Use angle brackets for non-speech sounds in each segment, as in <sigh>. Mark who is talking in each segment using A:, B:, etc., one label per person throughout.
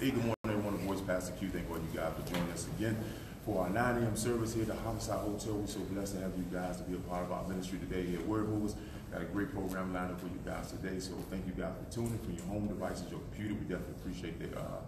A: Hey, good morning, everyone. The voice Pastor Q. Thank all you guys for joining us again for our 9 a.m. service here at the Homicide Hotel. We're so blessed to have you guys to be a part of our ministry today here at Word Movers. Got a great program lined up for you guys today. So thank you guys for tuning from your home devices, your computer. We definitely appreciate the uh,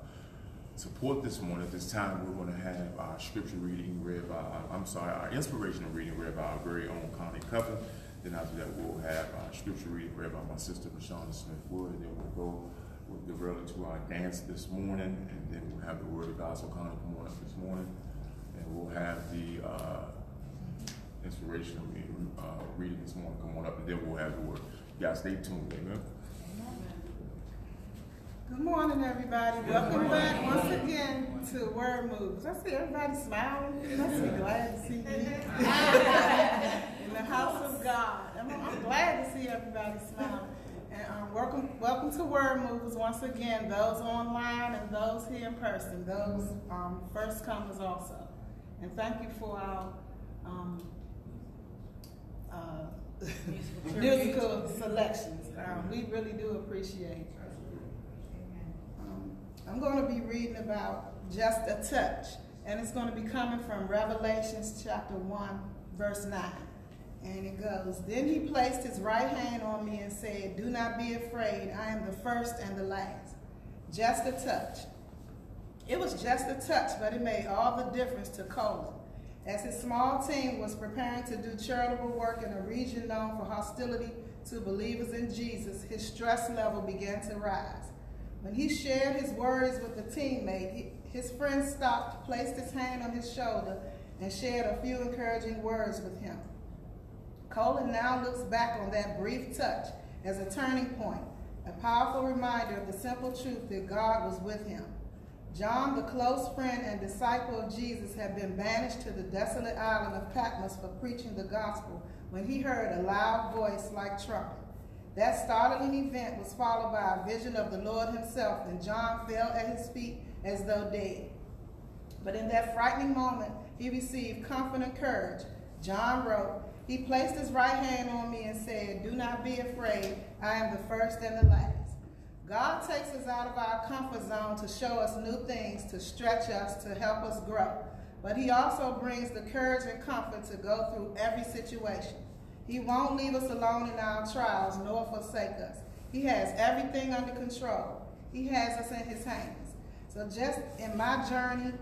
A: support this morning. At this time, we're going to have our scripture reading read by, I'm sorry, our inspirational reading read by our very own Connie Cuffin. Then after that, we'll have our scripture reading read by my sister, Rashonda Smith Wood. And then we'll go with the early to our dance this morning. And then we'll have the word of God. So Connie, come on up this morning. And we'll have the uh, inspirational reading, uh, reading this morning. Come on up. And then we'll have the word. You guys stay tuned. Amen.
B: Good morning, everybody. Welcome back once again to Word Moves. I see everybody smiling. I see glad to see you <laughs> in the house of God. I'm, I'm glad to see everybody smiling. And um, welcome, welcome to Word Movers once again. Those online and those here in person. Those um, first comers also. And thank you for our um, uh, <laughs> musical selections. Um, we really do appreciate. Um, I'm going to be reading about just a touch, and it's going to be coming from Revelations chapter 1, verse 9. And it goes, Then he placed his right hand on me and said, Do not be afraid, I am the first and the last. Just a touch. It was just a touch, but it made all the difference to Colin. As his small team was preparing to do charitable work in a region known for hostility to believers in Jesus, his stress level began to rise. When he shared his worries with a teammate, his friend stopped, placed his hand on his shoulder, and shared a few encouraging words with him. Colin now looks back on that brief touch as a turning point, a powerful reminder of the simple truth that God was with him. John, the close friend and disciple of Jesus, had been banished to the desolate island of Patmos for preaching the gospel when he heard a loud voice like trumpet. That startling event was followed by a vision of the Lord himself, and John fell at his feet as though dead. But in that frightening moment, he received and courage. John wrote, He placed his right hand on me and said, Do not be afraid, I am the first and the last. God takes us out of our comfort zone to show us new things, to stretch us, to help us grow. But he also brings the courage and comfort to go through every situation. He won't leave us alone in our trials nor forsake us. He has everything under control. He has us in his hands. So just in my journey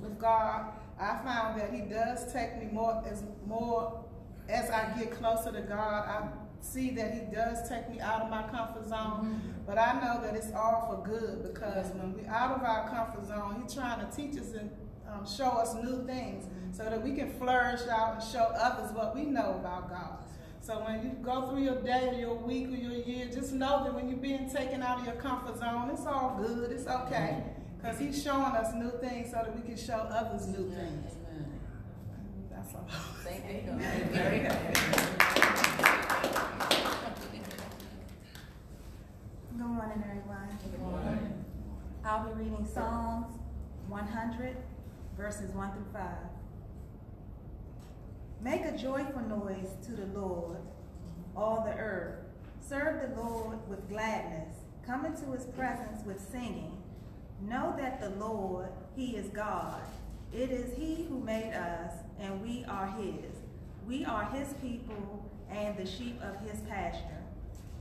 B: with God, I found that he does take me more as more as I get closer to God. I see that he does take me out of my comfort zone, mm -hmm. but I know that it's all for good because when we're out of our comfort zone, he's trying to teach us and um, show us new things mm -hmm. so that we can flourish out and show others what we know about God. So when you go through your day or your week or your year, just know that when you're being taken out of your comfort zone, it's all good, it's okay. Because he's showing us new things so that we can show others new things. Amen. That's all.
C: Thank you. Very good. <laughs>
D: Good morning, everyone. Good morning. I'll be reading Psalms 100, verses 1 through 5. Make a joyful noise to the Lord, all the earth. Serve the Lord with gladness. Come into his presence with singing. Know that the Lord, he is God. It is he who made us, and we are his. We are his people and the sheep of his pasture.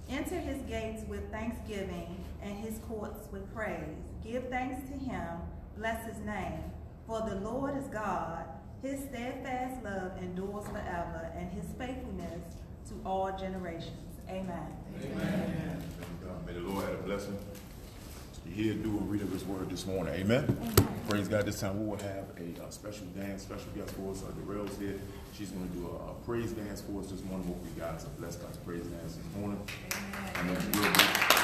D: Enter his gates with thanksgiving and his courts with praise. Give thanks to him, bless his name. For the Lord is God, his steadfast love endures forever, and his faithfulness to all generations. Amen.
A: Amen. Amen. May the Lord add a blessing hear, do, and read of his word this morning. Amen. Amen. Praise God. This time we will have a, a special dance, special guest for us. Uh, the Rails here. She's going to do a, a, praise dance for us this morning. Hope you guys are blessed by the praise dance this morning. Amen.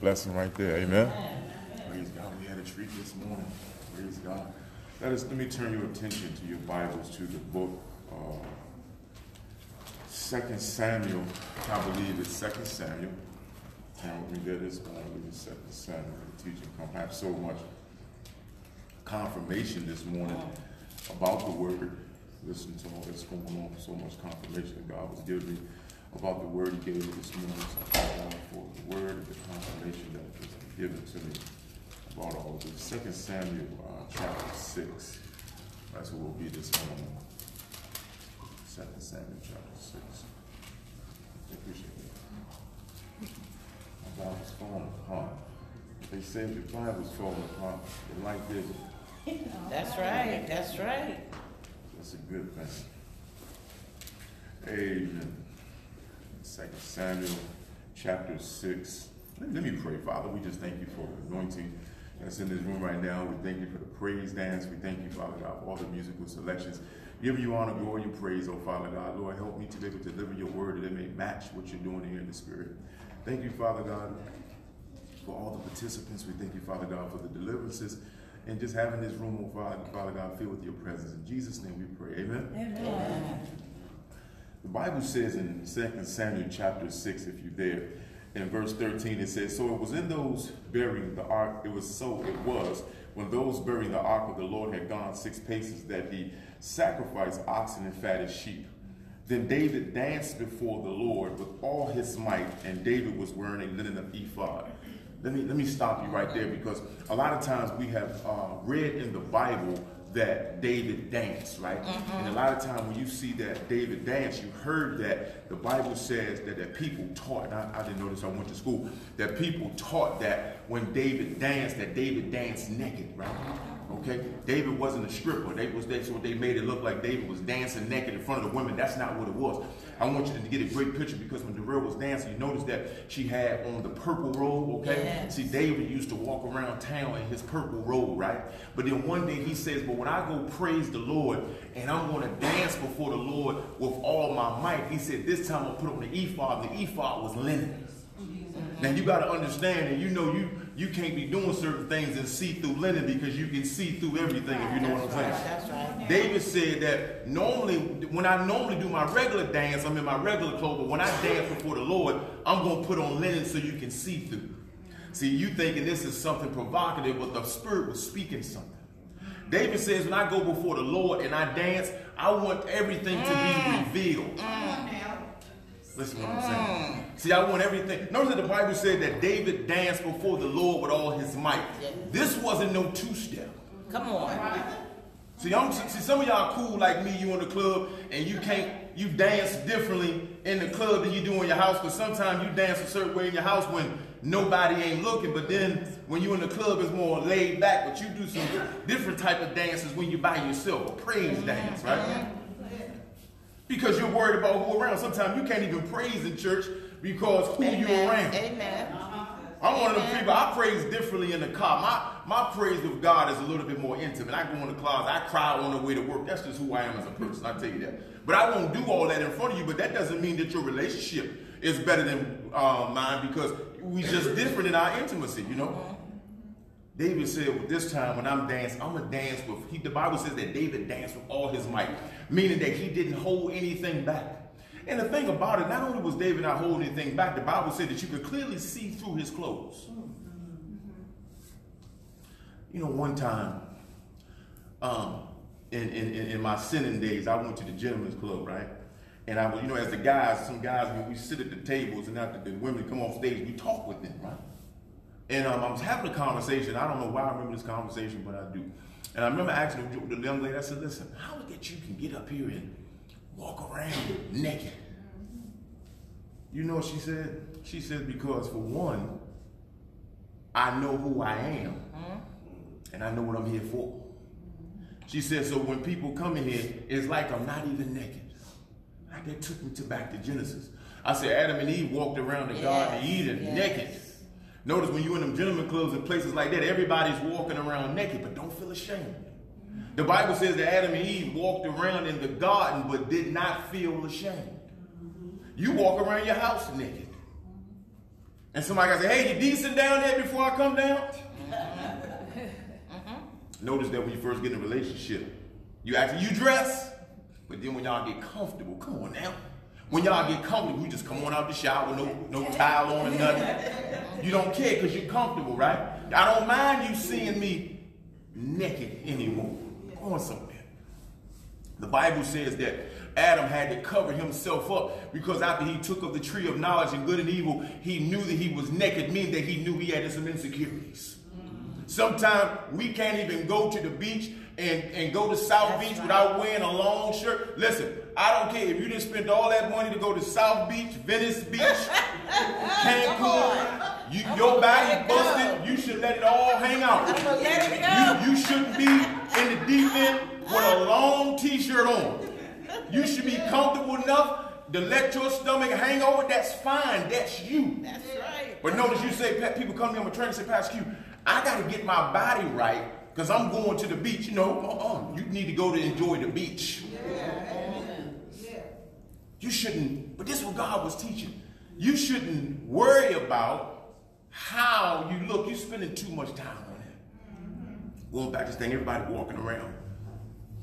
A: Blessing right there. Amen. Praise God. We had a treat this morning. Praise God. Let us let me turn your attention to your Bibles to the book uh, Second Samuel. I believe it's Second Samuel. Turn with me there this morning. I believe it's Second Samuel. The teaching come. I have so much confirmation this morning about the word. Listen to all that's going on. So much confirmation that God was giving me about the word He gave me this morning. So I thank God for the word and the confirmation that was given to me about all of this. Second Samuel uh, chapter six. That's what we'll be this morning. Second Samuel chapter six. I appreciate it. My Bible's falling apart. They say the Bible's falling apart. They like this.
E: That's right, that's right.
A: That's a good thing. Amen. Second Samuel chapter six. Let, let me pray, Father. We just thank you for the anointing that's in this room right now. We thank you for the praise dance. We thank you, Father God, for all the musical selections. Give you honor, glory, and praise, oh Father God. Lord, help me to be able to deliver your word that it may match what you're doing here in the spirit. Thank you, Father God, for all the participants. We thank you, Father God, for the deliverances and just having this room, oh Father, Father God, filled with your presence. In Jesus' name we pray. Amen.
E: Amen.
A: The Bible says in 2 Samuel chapter 6, if you're there, in verse 13, it says, So it was in those burying the ark, it was so it was, when those burying the ark of the Lord had gone six paces, that he sacrificed oxen and fatted sheep. Then David danced before the Lord with all his might, and David was wearing a linen of ephod. Let me let me stop you right there because a lot of times we have uh, read in the Bible that David danced, right? Mm-hmm. And a lot of times when you see that David dance, you heard that the Bible says that, that people taught, and I, I didn't know this, I went to school, that people taught that when David danced, that David danced naked, right? Mm-hmm. Okay? David wasn't a stripper. They was that's what they made it look like David was dancing naked in front of the women. That's not what it was. I want you to get a great picture because when Darrell was dancing, you notice that she had on the purple robe, okay?
E: Yes.
A: See, David used to walk around town in his purple robe, right? But then one day he says, But when I go praise the Lord and I'm going to dance before the Lord with all my might, he said, This time I'll put on the ephod. The ephod was linen. Now you got to understand, and you know you you can't be doing certain things and see through linen because you can see through everything if you know what I'm saying.
E: That's right.
A: David said that normally, when I normally do my regular dance, I'm in my regular clothes, but when I dance before the Lord, I'm going to put on linen so you can see through. See, you thinking this is something provocative, but the Spirit was speaking something. David says, when I go before the Lord and I dance, I want everything to be mm. revealed. Mm. Listen to what I'm saying. Mm. See, I want everything. Notice that the Bible said that David danced before the Lord with all his might. This wasn't no two-step.
E: Come on.
A: See, I'm, see, some of y'all cool like me. You in the club and you can't. You dance differently in the club than you do in your house. Because sometimes you dance a certain way in your house when nobody ain't looking. But then when you in the club, it's more laid back. But you do some different type of dances when you by yourself. A praise dance, right? Mm-hmm. Because you're worried about who around. Sometimes you can't even praise in church because who you around.
E: Amen.
A: I'm one of them
E: Amen.
A: people. I praise differently in the car. My my praise of God is a little bit more intimate. I go in the closet. I cry on the way to work. That's just who I am as a person. I tell you that. But I won't do all that in front of you. But that doesn't mean that your relationship is better than uh, mine because we just different in our intimacy. You know. David said, well, this time when I'm dancing, I'm gonna dance with. He, the Bible says that David danced with all his might, meaning that he didn't hold anything back. And the thing about it, not only was David not holding anything back, the Bible said that you could clearly see through his clothes. You know, one time, um, in, in, in in my sinning days, I went to the gentleman's club, right? And I was, you know, as the guys, some guys, when we sit at the tables and after the women come off stage, we talk with them, right? And um, I was having a conversation. I don't know why I remember this conversation, but I do. And I remember asking the the young lady, I said, listen, how is it that you can get up here and walk around naked? You know what she said? She said, because for one, I know who I am. And I know what I'm here for. She said, so when people come in here, it's like I'm not even naked. Like they took me to back to Genesis. I said, Adam and Eve walked around the Garden of Eden
E: yes.
A: naked. Notice when you in them gentlemen clubs and places like that, everybody's walking around naked, but don't feel ashamed. The Bible says that Adam and Eve walked around in the garden, but did not feel ashamed. You walk around your house naked. And somebody gotta say, hey, you decent down there before I come down? Mm-hmm. Notice that when you first get in a relationship, you actually you dress, but then when y'all get comfortable, come on now. When y'all get comfortable, you just come on out the shower, no no towel on or nothing. <laughs> You don't care because you're comfortable, right? I don't mind you seeing me naked anymore. Going somewhere. The Bible says that Adam had to cover himself up because after he took of the tree of knowledge and good and evil, he knew that he was naked, meaning that he knew he had some insecurities. Sometimes we can't even go to the beach and, and go to South
E: That's
A: Beach
E: right.
A: without wearing a long shirt. Listen, I don't care if you didn't spend all that money to go to South Beach, Venice Beach, <laughs> Cancun. You, your body busted. You should let it all hang out.
E: Let it go.
A: You, you shouldn't be in the deep end with a long t-shirt on. You should be comfortable enough to let your stomach hang over. That's fine. That's you.
E: That's right.
A: But notice you say, people come to me on a train and say, Pastor Q, I got to get my body right because I'm going to the beach. You know, uh-uh. you need to go to enjoy the beach. You shouldn't, but this is what God was teaching. You shouldn't worry about how you look. You're spending too much time on it. Going back to this thing, everybody walking around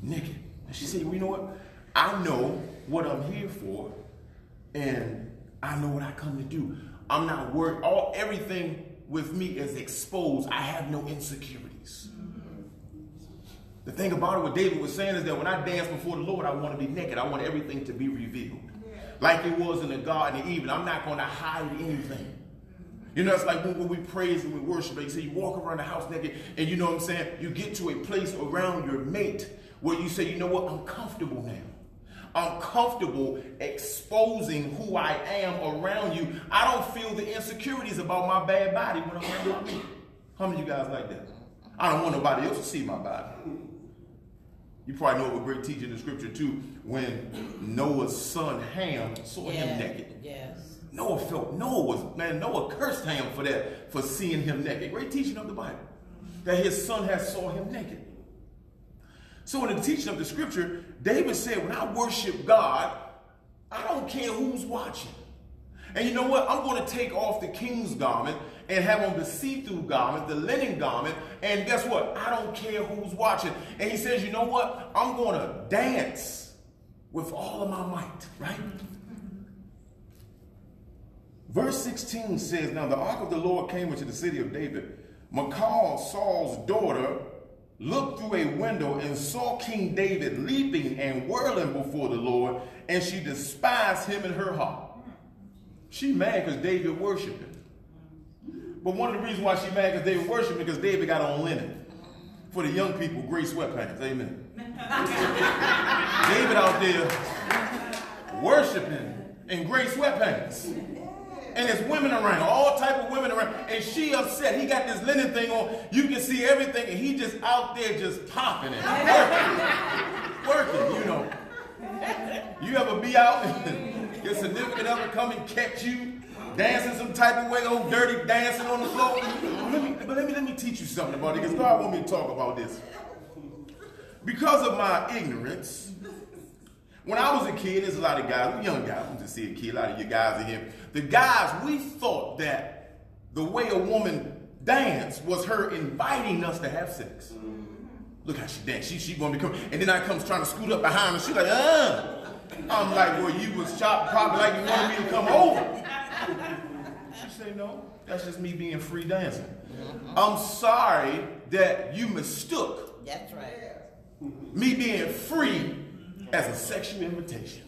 A: naked. And she said, well, you know what? I know what I'm here for, and I know what I come to do. I'm not worried. All everything with me is exposed. I have no insecurities. The thing about it, what David was saying is that when I dance before the Lord, I want to be naked. I want everything to be revealed. Like it was in the Garden of Eden. I'm not going to hide anything. You know, it's like when, when we praise and we worship, like you say, you walk around the house naked, and you know what I'm saying? You get to a place around your mate where you say, you know what? I'm comfortable now. I'm comfortable exposing who I am around you. I don't feel the insecurities about my bad body when I'm around you. How many of you guys like that? I don't want nobody else to see my body. You probably know a great teaching in the scripture too, when Noah's son Ham saw him naked.
E: Yes.
A: Noah felt Noah was man. Noah cursed Ham for that, for seeing him naked. Great teaching of the Bible, that his son has saw him naked. So in the teaching of the scripture, David said, "When I worship God, I don't care who's watching." And you know what? I'm going to take off the king's garment and have on the see-through garment, the linen garment, and guess what? I don't care who's watching. And he says, "You know what? I'm going to dance with all of my might." Right? Verse 16 says, Now the ark of the Lord came into the city of David. Michal, Saul's daughter, looked through a window and saw King David leaping and whirling before the Lord, and she despised him in her heart. She mad because David worshiped him. But one of the reasons why she mad because David worshiping because David got on linen. For the young people, gray sweatpants. Amen. <laughs> David out there worshiping in gray sweatpants. And there's women around, all type of women around. And she upset. He got this linen thing on. You can see everything. And he just out there just popping it. Working. working, you know. You ever be out and <laughs> your significant other come and catch you dancing some type of way, old dirty dancing on the floor? Let me, but let me, let me teach you something about it because God want me to talk about this. Because of my ignorance, when I was a kid, there's a lot of guys, young guys, I'm just see a kid, a lot of you guys in here. The guys, we thought that the way a woman danced was her inviting us to have sex. Look how she dance. She she gonna become, and then I comes trying to scoot up behind her. She like, uh. I'm like, well, you was chopped probably like you wanted me to come over. Say, no, that's just me being free dancing. I'm sorry that you mistook
E: That's right.
A: me being free as a sexual invitation.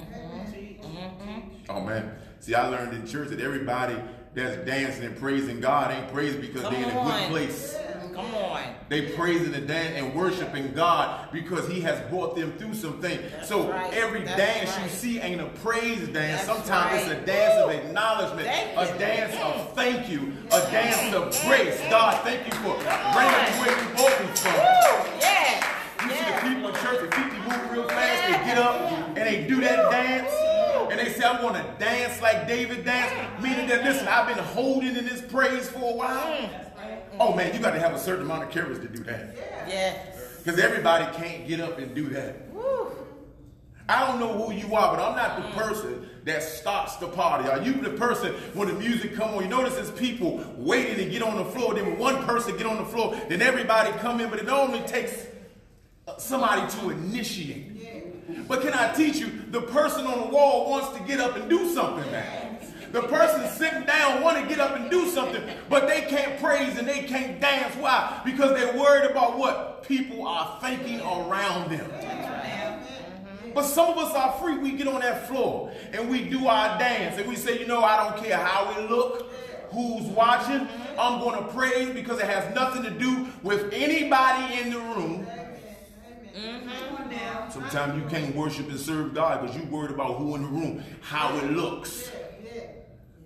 A: Mm-hmm. Oh man. See, I learned in church that everybody that's dancing and praising God ain't praising because
E: Come
A: they're in a good place.
E: Come on.
A: They praising and dance and worshiping God because He has brought them through some things. So
E: right.
A: every
E: That's
A: dance you see ain't a praise dance.
E: That's
A: Sometimes it's a dance of acknowledgement,
E: Thank
A: a
E: you.
A: dance
E: Mm.
A: of thank you, a dance of grace. God, thank you for bringing me where you brought me from.
E: Woo! Yes.
A: You see the
E: Yes.
A: people in church, the people move real fast, they get up and they do that dance. And they say, I want to dance like David danced. Meaning that, listen, I've been holding in this praise for a while. Oh man, you got to have a certain amount of courage to do that.
E: Yes.
A: Because everybody can't get up and do that.
E: Woo.
A: I don't know who you are, but I'm not the mm. person that starts the party. Are you the person when the music come on? You notice there's people waiting to get on the floor. Then when one person get on the floor, then everybody come in. But it normally takes uh, somebody to initiate. But can I teach you? The person on the wall wants to get up and do something now. The person sitting down want to get up and do something, but they can't praise and they can't dance. Why? Because they're worried about what people are thinking around them. But some of us are free. We get on that floor and we do our dance and we say, you know, I don't care how we look, who's watching. I'm going to praise because it has nothing to do with anybody in the room. Sometimes you can't worship and serve God because you're worried about who in the room, how it looks.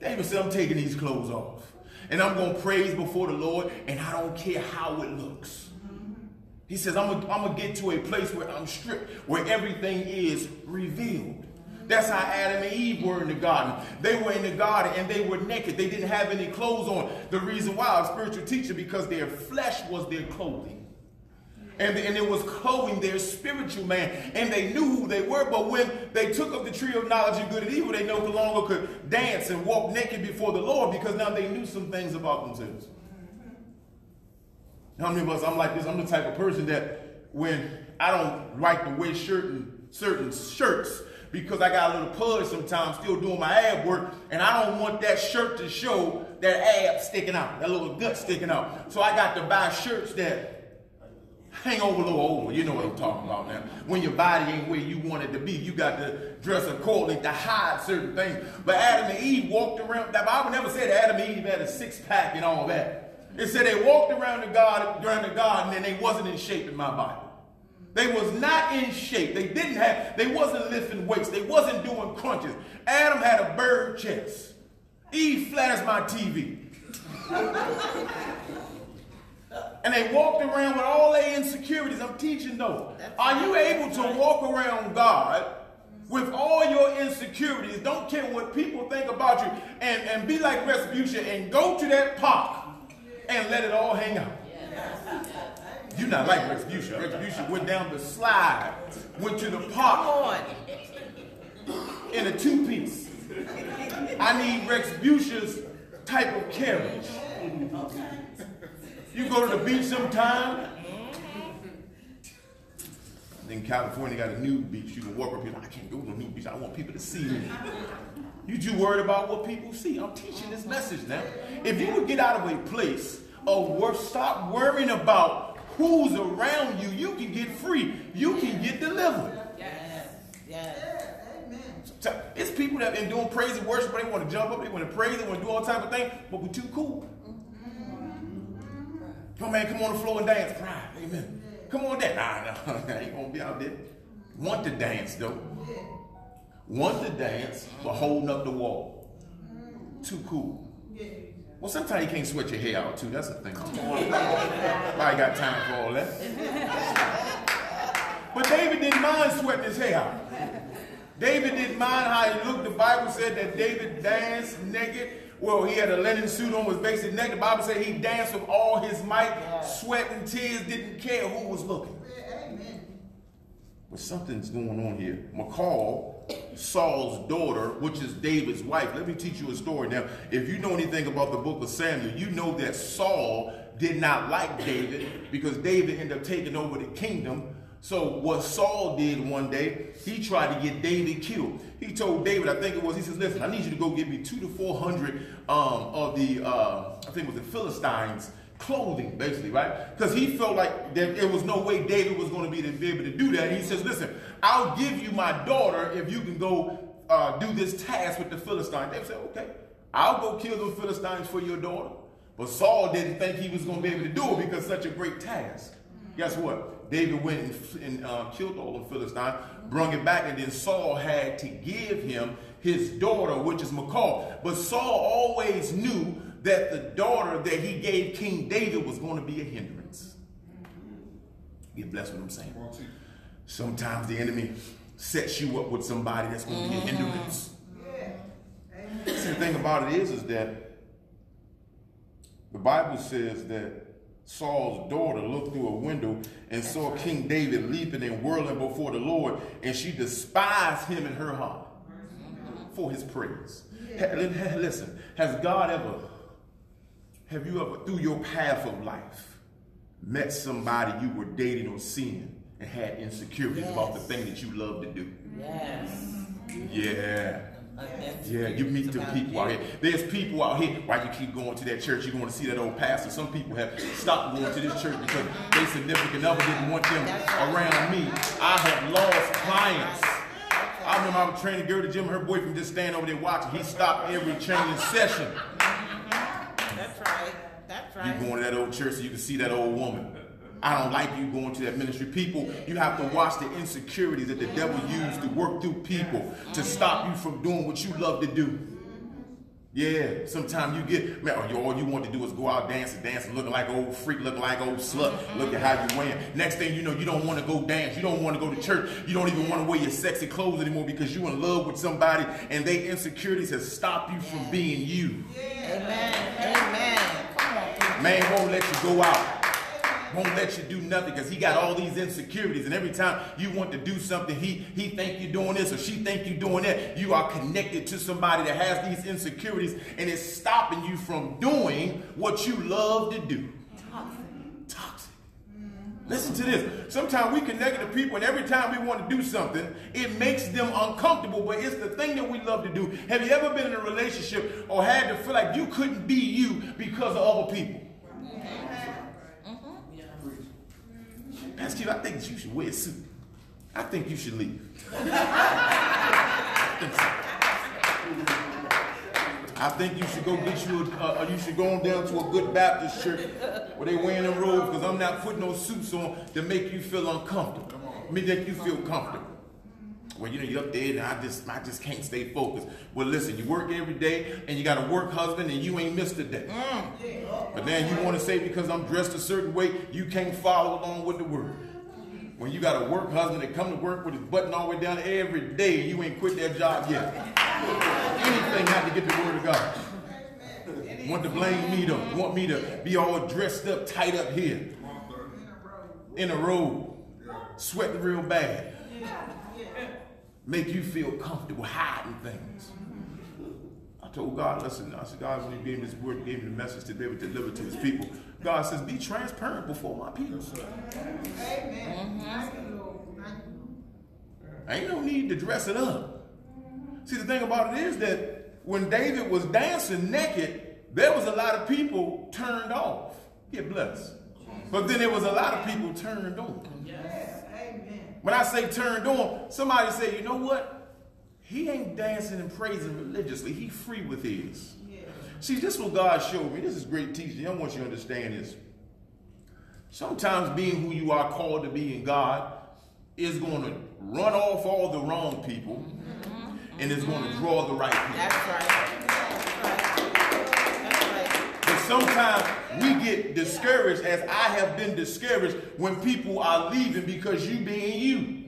A: David said, I'm taking these clothes off. And I'm going to praise before the Lord, and I don't care how it looks. He says, I'm going to get to a place where I'm stripped, where everything is revealed. That's how Adam and Eve were in the garden. They were in the garden and they were naked. They didn't have any clothes on. The reason why, a spiritual teacher, because their flesh was their clothing. And, and it was clothing their spiritual man. And they knew who they were. But when they took up the tree of knowledge of good and evil, they no longer could dance and walk naked before the Lord because now they knew some things about themselves. How many of us, I'm like this, I'm the type of person that when I don't like to wear certain, certain shirts because I got a little pudge sometimes still doing my ab work and I don't want that shirt to show that ab sticking out, that little gut sticking out. So I got to buy shirts that hang over a little over. You know what I'm talking about now. When your body ain't where you want it to be, you got to dress accordingly to hide certain things. But Adam and Eve walked around. The Bible never said Adam and Eve had a six pack and all that. It said they walked around the garden during the garden and they wasn't in shape in my Bible. They was not in shape. They didn't have, they wasn't lifting weights. They wasn't doing crunches. Adam had a bird chest. Eve flat as my TV. And they walked around with all their insecurities. I'm teaching though. Are you able to walk around God with all your insecurities? Don't care what people think about you and, and be like Respucia and go to that park and let it all hang out. You're not like Respucia. Respucia went down the slide, went to the park in a two-piece. I need Respucia's type of carriage. You go to the beach sometime. In California, got a nude beach. You can walk up here. I can't go to a nude beach. I want people to see me. You too worried about what people see. I'm teaching this message now. If you would get out of a place of work, stop worrying about who's around you. You can get free. You can get delivered.
E: Yes. Yes.
A: So, It's people that have been doing praise and worship, but they want to jump up, they want to praise, they want to do all type of things, but we're too cool. Come on, man, come on the floor and dance. Cry. Amen. Come on, dance. Nah, nah, <laughs> I ain't gonna be out there. Want to dance though. Want to dance, but holding up the wall. Too cool. Well, sometimes you can't sweat your hair out too. That's a thing. Come on. I got time for all that. But David didn't mind sweating his hair out. David didn't mind how he looked. The Bible said that David danced naked. Well, he had a linen suit on, was basically naked. The Bible said he danced with all his might, sweating tears, didn't care who was looking. Amen. But something's going on here. Michal, Saul's daughter, which is David's wife. Let me teach you a story now. If you know anything about the book of Samuel, you know that Saul did not like David because David ended up taking over the kingdom. So what Saul did one day, he tried to get David killed. He told David, I think it was, he says, listen, I need you to go get me two to four hundred um, of the, uh, I think it was the Philistines clothing, basically, right? Because he felt like that there was no way David was going to be, to be able to do that. And he says, listen, I'll give you my daughter if you can go uh, do this task with the Philistines. David said, okay, I'll go kill the Philistines for your daughter. But Saul didn't think he was going to be able to do it because such a great task. Guess what? David went and, and uh, killed all the Philistines, brung it back, and then Saul had to give him his daughter, which is Michal. But Saul always knew that the daughter that he gave King David was going to be a hindrance. Get blessed what I'm saying. Sometimes the enemy sets you up with somebody that's going to be a hindrance. See, the thing about it is, is that the Bible says that Saul's daughter looked through a window and saw King David leaping and whirling before the Lord, and she despised him in her heart for his praise. Ha- Listen, has God ever, have you ever, through your path of life, met somebody you were dating or seeing and had insecurities about the thing that you love to do?
E: Yes.
A: Yeah. Yeah, you meet the people out here. There's people out here. Why you keep going to that church? You want to see that old pastor. Some people have stopped going to this church because they significant other didn't want them around me. I have lost clients. I remember I was training a girl the gym. Her boyfriend just standing over there watching. He stopped every training session. Mm-hmm.
E: That's right. That's right.
A: You going to that old church so you can see that old woman. I don't like you going to that ministry. People, you have to watch the insecurities that the devil used to work through people to stop you from doing what you love to do. Yeah, sometimes you get, man, all you want to do is go out dancing, dancing, looking like old freak, looking like old slut, look at how you wearing. Next thing you know, you don't want to go dance, you don't want to go to church, you don't even want to wear your sexy clothes anymore because you're in love with somebody and they insecurities have stopped you from being you.
E: Amen. Amen. Come on.
A: Man won't let you go out. Won't let you do nothing because he got all these insecurities. And every time you want to do something, he he think you're doing this or she think you're doing that. You are connected to somebody that has these insecurities and it's stopping you from doing what you love to do. Toxic. Toxic. Listen to this. Sometimes we connect to people, and every time we want to do something, it makes them uncomfortable. But it's the thing that we love to do. Have you ever been in a relationship or had to feel like you couldn't be you because of other people? Pastor I think you should wear a suit. I think you should leave. I think you should go get you a, uh, you should go on down to a good Baptist church where they wearing them robes because I'm not putting no suits on to make you feel uncomfortable. Me make you feel comfortable. Well, you know, you're up there and I just I just can't stay focused. Well, listen, you work every day and you got a work husband and you ain't missed a day. Mm. But then you want to say because I'm dressed a certain way, you can't follow along with the word. When you got a work husband that come to work with his button all the way down every day, you ain't quit that job yet. Anything not to get the word of God. Want to blame me though. Want me to be all dressed up, tight up here. In a robe. Sweating real bad. Make you feel comfortable hiding things. I told God, listen, I said, God, when He gave me this word, gave me the message to be able to deliver to His people. God says, be transparent before my people. Amen. Ain't no need to dress it up. See, the thing about it is that when David was dancing naked, there was a lot of people turned off. Get blessed. But then there was a lot of people turned on. When I say turned on, somebody say, you know what? He ain't dancing and praising religiously. He free with his. See, this is what God showed me. This is great teaching. I want you to understand this. Sometimes being who you are called to be in God is going to run off all the wrong people mm-hmm. and it's going to mm-hmm. draw the right people.
E: That's right. That's right.
A: But sometimes we get discouraged, as I have been discouraged, when people are leaving because you being you.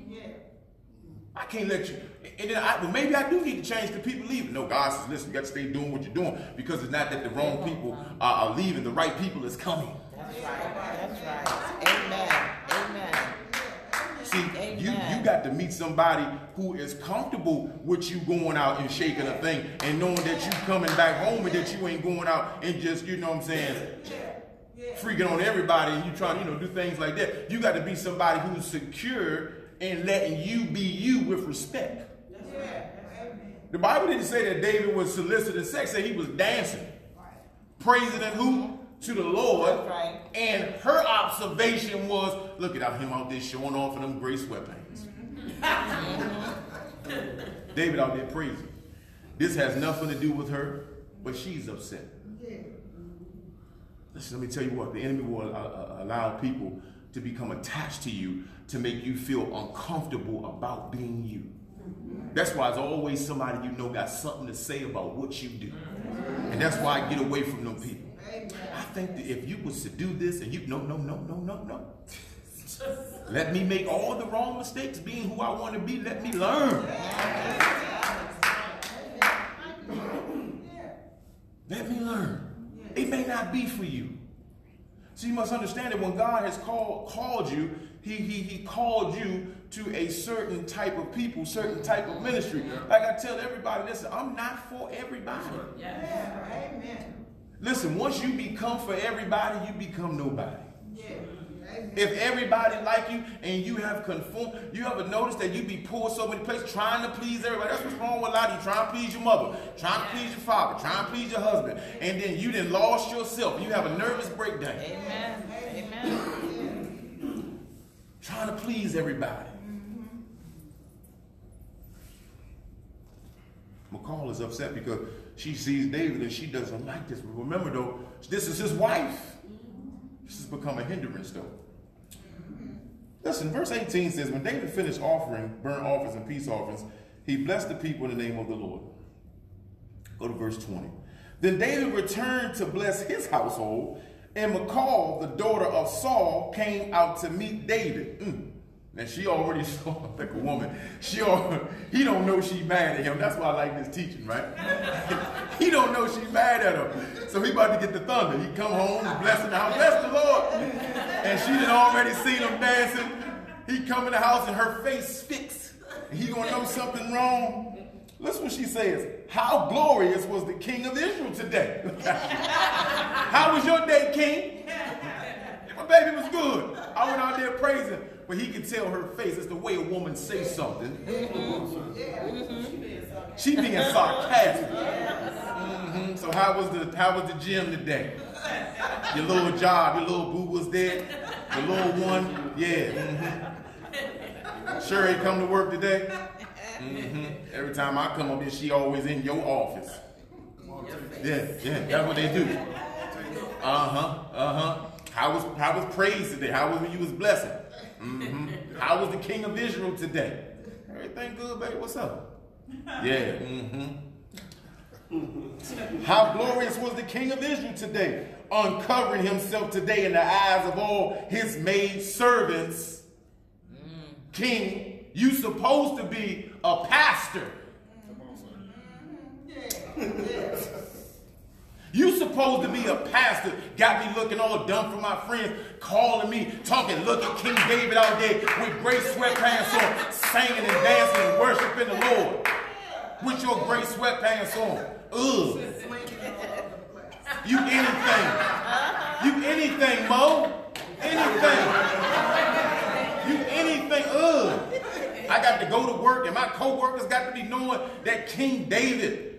A: I can't let you. And then I, well, maybe I do need to change the people leaving. No, God says, listen, you got to stay doing what you're doing because it's not that the wrong people are, are leaving, the right people is coming.
E: That's right. That's right. Amen. Amen.
A: See, you,
E: Amen.
A: you got to meet somebody who is comfortable with you going out and shaking a thing and knowing that you coming back home and that you ain't going out and just, you know what I'm saying, freaking on everybody and you trying to, you know, do things like that. You got to be somebody who's secure in letting you be you with respect. The Bible didn't say that David was soliciting sex, said he was dancing. Praising and who? To the Lord.
E: Right.
A: And her observation was, look at him out there showing off in them gray sweatpants. David out there praising. This has nothing to do with her, but she's upset. Listen, let me tell you what, the enemy will uh, uh, allow people to become attached to you to make you feel uncomfortable about being you. That's why there's always somebody you know got something to say about what you do. And that's why I get away from them people. I think that if you was to do this and you, no, no, no, no, no, no. Let me make all the wrong mistakes being who I want to be. Let me learn. Let me learn. It may not be for you. So you must understand that when God has called called you, he, he, he called you to a certain type of people, certain type of ministry. Like I tell everybody, listen, I'm not for everybody.
B: Yeah, amen.
A: Listen, once you become for everybody, you become nobody.
B: Yeah.
A: If everybody like you and you have conformed, you ever notice that you be poor so many places trying to please everybody? That's what's wrong with a lot of you. Trying to please your mother, trying to please your father, trying to please your husband, and then you then lost yourself. You have a nervous breakdown.
E: Amen. Amen. <clears throat>
A: Trying to please everybody. Mm-hmm. Michal is upset because she sees David and she doesn't like this. But remember though, this is his wife. This has become a hindrance though. Listen, verse 18 says, When David finished offering burnt offerings and peace offerings, he blessed the people in the name of the Lord. Go to verse 20. Then David returned to bless his household, and Michal, the daughter of Saul, came out to meet David. Mm. Now she already <laughs> saw like a woman. She al- he don't know she mad at him. That's why I like this teaching, right? <laughs> he don't know she mad at him. So he about to get the thunder. He come home and bless the house. Bless the Lord. And she did already seen him dancing. He come in the house and her face fixed. He gonna know something wrong. Listen what she says. How glorious was the king of Israel today. <laughs> How was your day, king? My baby was good. I went out there praising. But he could tell her face. It's the way a woman says something. She being sarcastic. Mhm. So how was the how was the gym today? Your little job, your little boo was there. The little one, yeah. mhm. Sure, he come to work today. Mhm. Every time I come up here, she always in your office. Yeah, yeah, that's what they do. Uh huh, uh huh. How was how was praise today? How was when you was blessing? Hmm How was the king of Israel today? Everything good, baby. What's up? Yeah. hmm <laughs> How glorious was the king of Israel today, uncovering himself today in the eyes of all his maid servants. King, you supposed to be a pastor. You supposed to be a pastor. Got me looking all dumb for my friends, calling me, talking, look at King David out there with gray sweatpants on, singing and dancing and worshiping the Lord. With your gray sweatpants on. Ugh. You anything. You anything, Mo. Anything. You anything. Ugh. I got to go to work and my co-workers got to be knowing that King David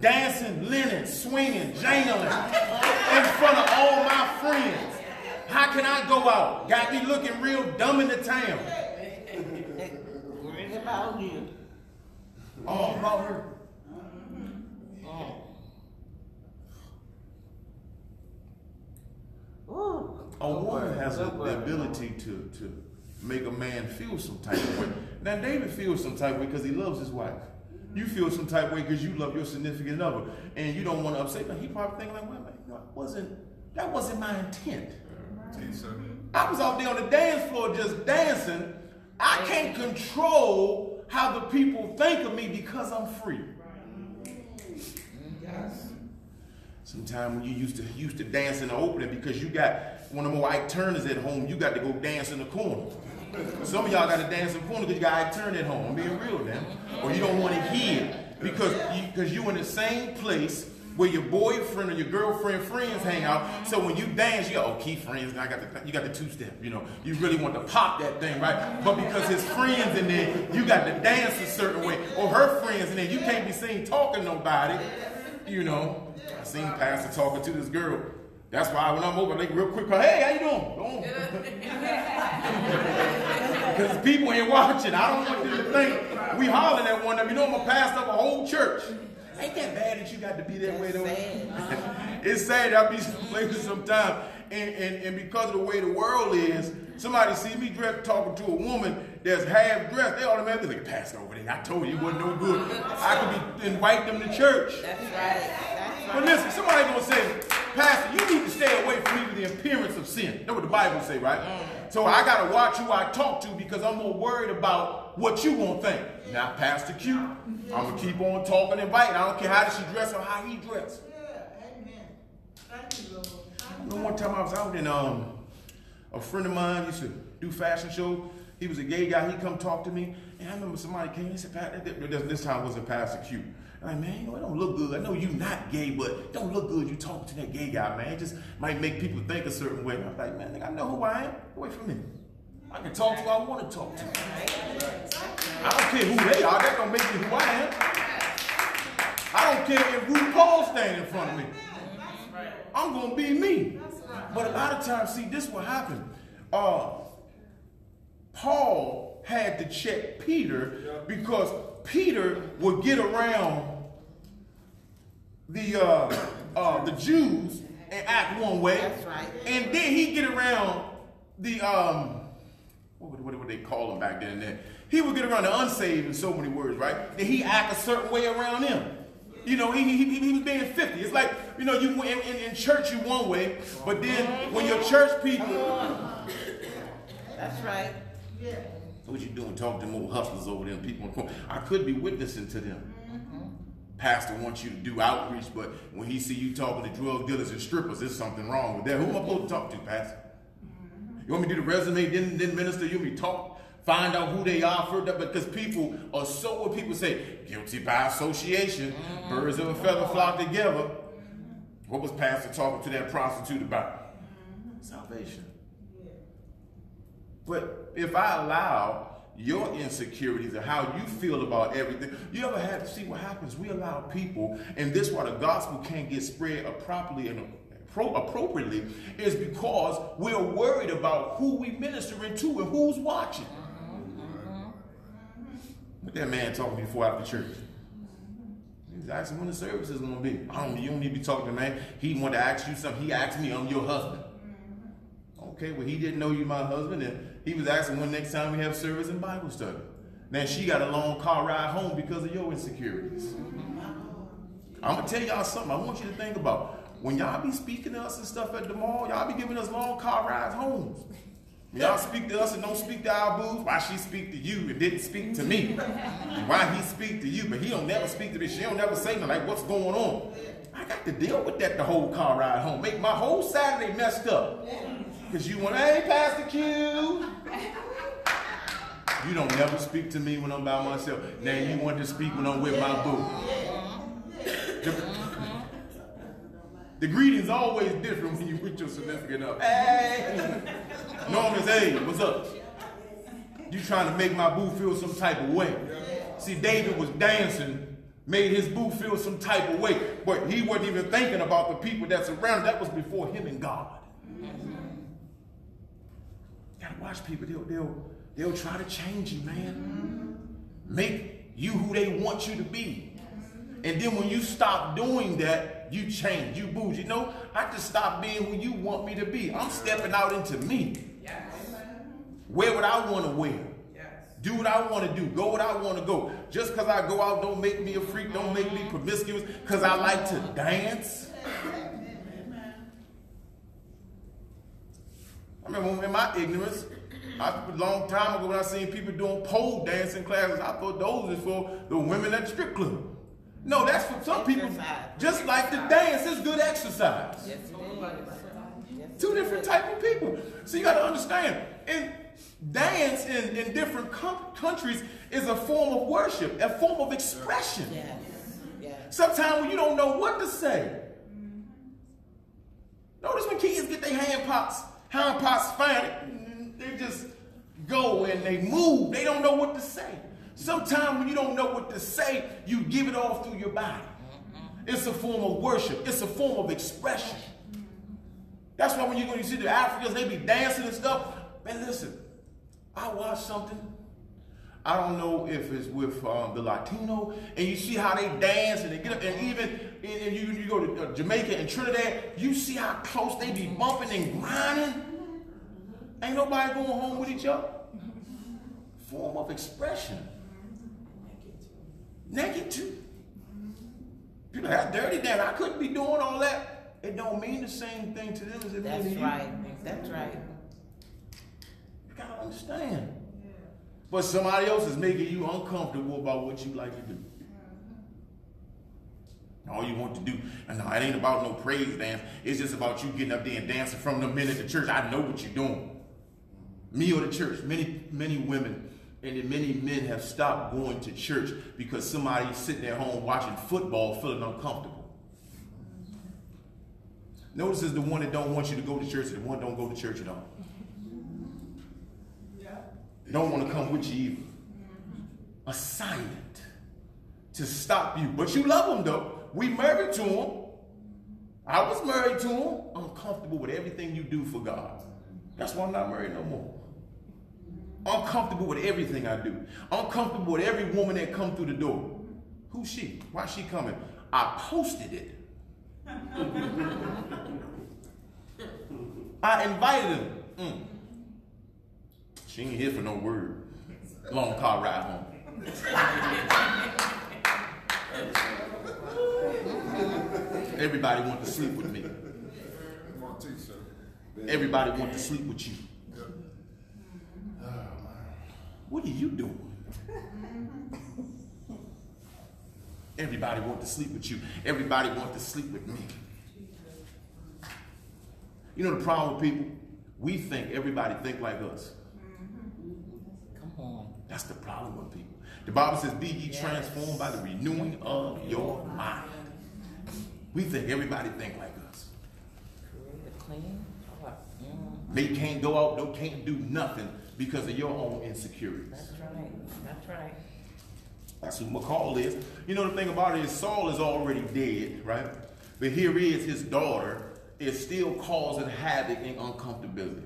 A: dancing, linen, swinging, jangling in front of all my friends. How can I go out? Got me looking real dumb in the town.
E: Worried about you.
A: All about her.
E: Oh. Ooh.
A: A woman has a, the ability to, to make a man feel some type of way. Now, David feels some type of way because he loves his wife. You feel some type of way because you love your significant other, and you don't want to upset. But he probably thinking like, "Well, you know, it wasn't that wasn't my intent. I was out there on the dance floor just dancing. I can't control how the people think of me because I'm free. Sometimes when you used to used to dance in the opening because you got one of more Ike Turners at home, you got to go dance in the corner. Some of y'all got to dance in corner because you got Ike Turner at home. I'm being real now. Or you don't want to hear because you, because you in the same place where your boyfriend or your girlfriend friends hang out. So when you dance, you go, oh, Keith friends, I got the you got the two step. You know, you really want to pop that thing, right? But because his friends in there, you got to dance a certain way. Or her friends in there, you can't be seen talking to nobody. You know, I seen Pastor talking to this girl. That's why when I'm over, they real quick, hey, how you doing? Because <laughs> people ain't watching. I don't want them to think we hollering at one of them. You know, I'm a pastor of a whole church. Ain't that bad that you got to be that way though? <laughs> it's sad I'll be some places sometimes, and, and, and because of the way the world is, somebody see me dressed talking to a woman that's half dressed, they automatically think, Pastor over there. I told you it wasn't no good. I could be invite them to church.
E: That's right. That's
A: But listen, somebody gonna say, Pastor, you need to stay away from even the appearance of sin. That's what the Bible say, right? So I gotta watch who I talk to because I'm more worried about what you gonna think. Not Pastor Q. I'm gonna keep on talking and biting. I don't care how she dress or how he dress.
B: Yeah, amen. Thank you, Lord.
A: one time I was out and um, a friend of mine used to do fashion show. He was a gay guy. He come talk to me, and I remember somebody came. He said, "Pat, this, this time wasn't Pastor Q." Like, man, you know, it don't look good. I know you not gay, but don't look good. You talking to that gay guy, man. It just might make people think a certain way. I'm like, man, I know who I am. Wait for me. I can talk to who I want to talk to. I don't care who they are. That don't make me who I am. I don't care if RuPaul stand in front of me. I'm gonna be me. But a lot of times, see, this will happen. Uh, Paul had to check Peter because Peter would get around the uh, uh, the Jews and act one way,
E: That's right.
A: and then he get around the um, what would, what would they call him back then? He would get around the unsaved in so many words, right? Then he act a certain way around them. You know, he, he, he was being 50. It's like, you know, you in, in, in church you one way, but then when your church people
E: That's right.
A: What you doing talking to them old hustlers over there people in the corner? I could be witnessing to them. Mm-hmm. Pastor wants you to do outreach, but when he see you talking to drug dealers and strippers, there's something wrong with that. Who am I supposed to talk to, Pastor? Mm-hmm. You want me to do the resume, then, then minister? You want me to talk, find out who they are for that? Because people are so what people say, guilty by association, mm-hmm. birds of a feather flock together. What was Pastor talking to that prostitute about? Salvation. But if I allow your insecurities and how you feel about everything, you ever have to see what happens? We allow people, and this why the gospel can't get spread properly and appropriately, is because we're worried about who we ministering to and who's watching. Mm-hmm. What that man talking before after church? He was asking when the service is gonna be. I don't. You don't need to be talking to man. He wanted to ask you something. He asked me, "I'm your husband." Mm-hmm. Okay, well, he didn't know you my husband, and he was asking when next time we have service and Bible study. Now she got a long car ride home because of your insecurities. I'm gonna tell y'all something. I want you to think about when y'all be speaking to us and stuff at the mall. Y'all be giving us long car rides home. Y'all speak to us and don't speak to our booth. Why she speak to you and didn't speak to me? Why he speak to you, but he don't never speak to me. She don't never say nothing like what's going on. I got to deal with that the whole car ride home. Make my whole Saturday messed up. Cause you want, hey, Pastor Q. You don't never speak to me when I'm by myself. Now you want to speak when I'm with my boo. The, the greeting's always different when you put your significant up. Hey! Norman's, hey, what's up? You trying to make my boo feel some type of way. See, David was dancing, made his boo feel some type of way, but he wasn't even thinking about the people that's around. That was before him and God. Gotta watch people. They'll, they'll, they'll try to change you, man. Make you who they want you to be. And then when you stop doing that, you change. You booze. You know, I just stop being who you want me to be. I'm stepping out into me. Wear what I want to wear. Do what I want to do. Go what I want to go. Just because I go out don't make me a freak. Don't make me promiscuous. Because I like to dance. I remember in my ignorance, I, a long time ago when I seen people doing pole dancing classes, I thought those is for the women at the strip club. No, that's for some people.
E: Exercise.
A: Just like the dance is good exercise.
E: Yes.
A: Two different type of people. So you got to understand. And dance in, in different countries is a form of worship, a form of expression.
E: Yes. Yes.
A: Sometimes when you don't know what to say. Notice when kids get their hand pots, hand pots they just go and they move. They don't know what to say. Sometimes when you don't know what to say, you give it all through your body. It's a form of worship. It's a form of expression. That's why when you when you see the Africans, they be dancing and stuff. Man, listen, I watched something. I don't know if it's with um, the Latino, and you see how they dance and they get up, and even and you, you go to uh, Jamaica and Trinidad, you see how close they be bumping and grinding. Ain't nobody going home with each other. Form of expression. Naked too. People that's dirty dance. I couldn't be doing all that. It don't mean the same thing to them as it
E: That's
A: means to you.
E: right. That's right.
A: You gotta understand. But somebody else is making you uncomfortable about what you like to do. All you want to do, and no, it ain't about no praise dance. It's just about you getting up there and dancing from the minute the church. I know what you're doing. Me or the church. Many, many women and many men have stopped going to church because somebody's sitting at home watching football feeling uncomfortable. Notice is the one that don't want you to go to church and the one don't go to church at all. Don't want to come with you either. Assignment to stop you. But you love them though. We married to him. I was married to him. I'm comfortable with everything you do for God. That's why I'm not married no more. I'm comfortable with everything I do. I'm comfortable with every woman that come through the door. Who's she? Why she coming? I posted it. I invited him. Mm. She ain't here for no word. Long car ride home. Everybody want to sleep with me. Everybody want to sleep with you. What are you doing? Everybody want to sleep with you. Everybody want to sleep with me. You know the problem with people? We think everybody think like us.
E: Come on.
A: That's the problem with people. The Bible says, be ye transformed by the renewing of your mind. We think everybody think like us.
E: Create a clean heart. Mm,
A: They can't go out, they can't do nothing because of your own insecurities.
E: That's right. That's right.
A: That's who Michal is. You know the thing about it is Saul is already dead, right? But here is his daughter is still causing havoc and uncomfortability.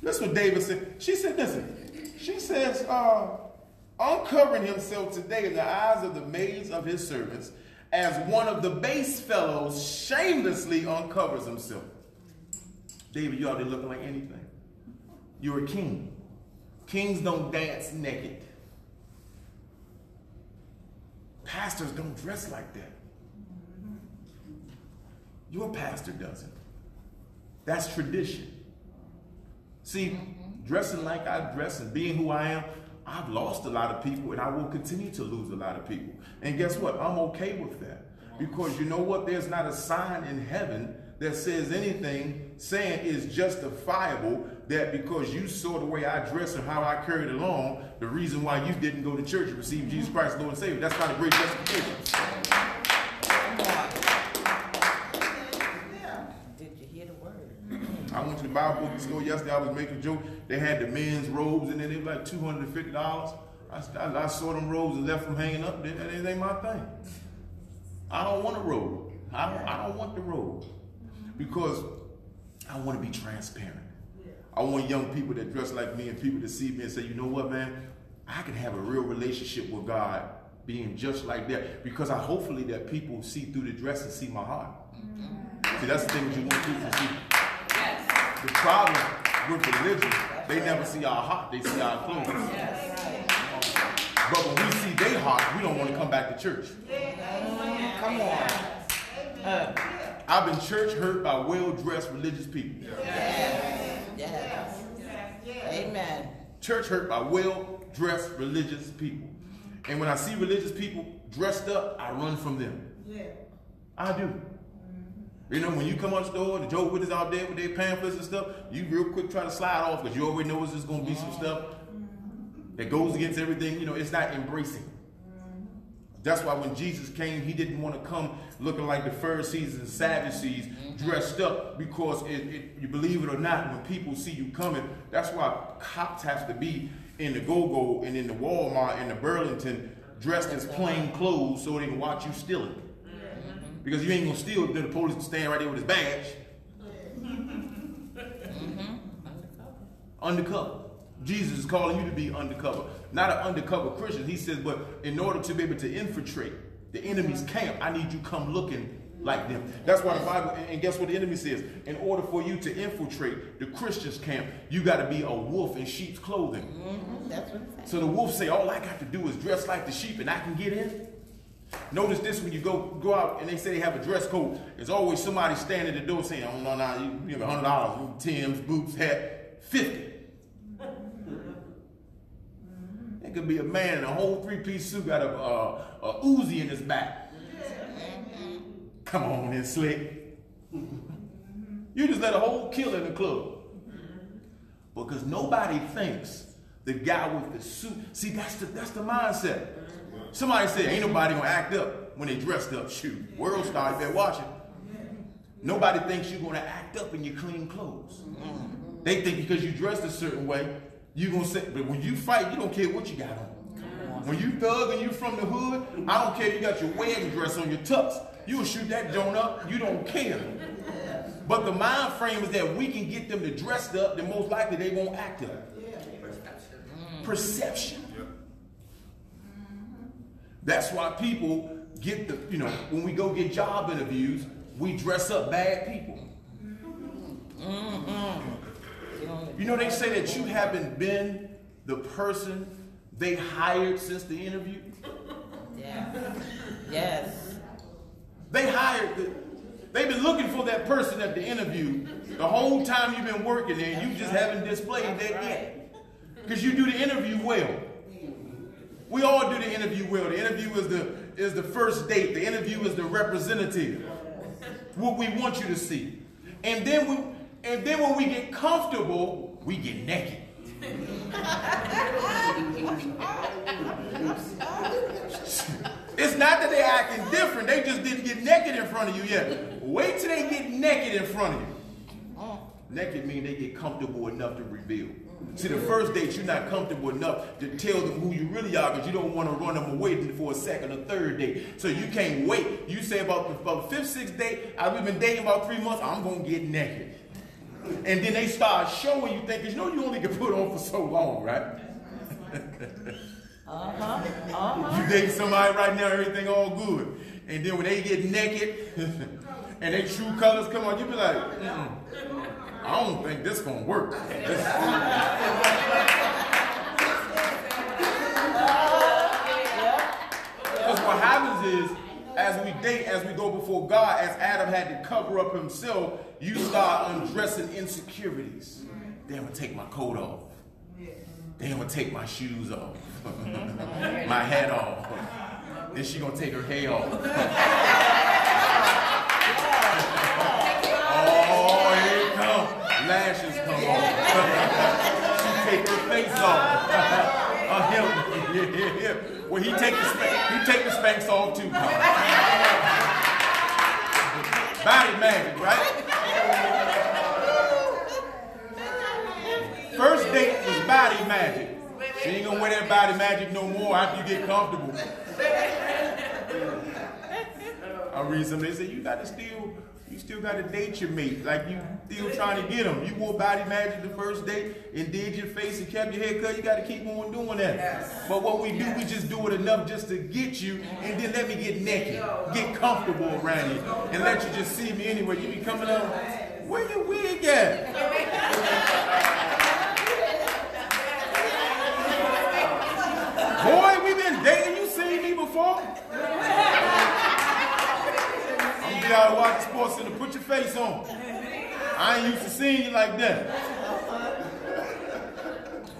A: That's what David said. She said, listen, she says, uh, uncovering himself today in the eyes of the maids of his servants, as one of the base fellows shamelessly uncovers himself. David, you out there looking like anything. You're a king. Kings don't dance naked. Pastors don't dress like that. Your pastor doesn't. That's tradition. See, dressing like I dress and being who I am, I've lost a lot of people and I will continue to lose a lot of people. And guess what? I'm okay with that. Because you know what? There's not a sign in heaven that says anything saying is justifiable that because you saw the way I dress and how I carried along, the reason why you didn't go to church and receive Jesus Christ Lord and Savior. That's not a great justification.
E: Come on. Did you hear the word?
A: I went to the Bible book store yesterday. I was making a joke. They had the men's robes and then they were like two hundred and fifty dollars. I, I, I saw them robes and left them hanging up. That, that ain't my thing. I don't want a robe. I don't, I don't want the robe because I want to be transparent. I want young people that dress like me and people to see me and say, you know what, man, I can have a real relationship with God being just like that because I hopefully that people see through the dress and see my heart. See, that's the thing that you want people to see. The problem with religion, they never see our heart, they see our clothes. But when we see their heart, we don't want to come back to church.
E: Come on. Uh,
A: I've been church hurt by well-dressed religious people.
E: yes. Amen.
A: Church hurt by well-dressed religious people. And when I see religious people dressed up, I run from them.
B: Yeah.
A: I do. You know, when you come out the store, the Joe Witness out there with their pamphlets and stuff, you real quick try to slide off because you already know there's going to be some mm-hmm. stuff that goes against everything. You know, it's not embracing. Mm-hmm. That's why when Jesus came, he didn't want to come looking like the Pharisees and Sadducees mm-hmm. dressed up because it, it, you believe it or not, when people see you coming, that's why cops have to be in the go-go and in the Walmart and the Burlington dressed as plain clothes so they can watch you stealing. Because you ain't gonna steal, then the police stand right there with his badge. Undercover. Jesus is calling you to be undercover. Not an undercover Christian. He says, but in order to be able to infiltrate the enemy's camp, I need you come looking like them. That's why the Bible, and guess what the enemy says? In order for you to infiltrate the Christian's camp, you got to be a wolf in sheep's clothing.
E: Mhm, That's what it says.
A: So the wolf say, all I got to do is dress like the sheep and I can get in. Notice this when you go go out and they say they have a dress code. There's always somebody standing at the door saying, "Oh no, no, you a hundred dollars, Tim's, boots, hat, 50 It could be a man in a whole three-piece suit, got a, uh, a Uzi in his back. Come on in, slick. You just let a whole killer in the club. Because nobody thinks the guy with the suit. See, that's the that's the mindset. Somebody said, ain't nobody gonna act up when they dressed up. Shoot, world star, you better watch it. Nobody thinks you're gonna act up in your clean clothes. They think because you dressed a certain way, you're gonna say, but when you fight, you don't care what you got on. When you thug and you from the hood, I don't care if you got your wedding dress on your tux. You will shoot that joint up, you don't care. But the mind frame is that we can get them to dressed up, then most likely they won't act up. Perception. That's why people get the, you know, when we go get job interviews, we dress up bad people. Mm-hmm. You know, they say that you haven't been the person they hired since the interview.
E: Yeah. Yes.
A: They hired, the, they've been looking for that person at the interview the whole time you've been working there. You just haven't displayed that yet. Because you do the interview well. We all do the interview well. The interview is the, is the first date, the interview is the representative. What we want you to see. And then, we, and then when we get comfortable, we get naked. It's not that they're acting different. They just didn't get naked in front of you yet. Wait till they get naked in front of you. Naked means they get comfortable enough to reveal. See, the first date, you're not comfortable enough to tell them who you really are because you don't want to run them away for a second or third date. So you can't wait. You say about the, about the fifth, sixth date, I've been dating about three months, I'm going to get naked. And then they start showing you things, you know you only can put on for so long, right? <laughs>
E: Uh-huh. Uh-huh.
A: You date somebody right now, everything all good. And then when they get naked <laughs> and their true colors come on, you be like, Mm-mm, I don't think this gonna work. Because what happens is, as we date, as we go before God, as Adam had to cover up himself, you start undressing insecurities. I'm gonna take my coat off. I'm gonna take my shoes off, <laughs> my hat off. Then she gonna take her hair off. <laughs> Lashes come off. <laughs> she take her face off. uh, <laughs> him, yeah, <laughs> yeah. Well, he take the he take the Spanx off too. Body magic, right? First date was body magic. She ain't gonna wear that body magic no more after you get comfortable. I read some, they say you gotta still, you still gotta date your mate. Like you still trying to get them. You wore body magic the first date and did your face and kept your hair cut, you gotta keep on doing that. But what we do, we just do it enough just to get you and then let me get naked, get comfortable around you, and let you just see me anyway. You be coming up, where your wig at? Boy, we been dating. You seen me before? I'm gonna get out and watch the sports center. Put your face on. I ain't used to seeing you like that.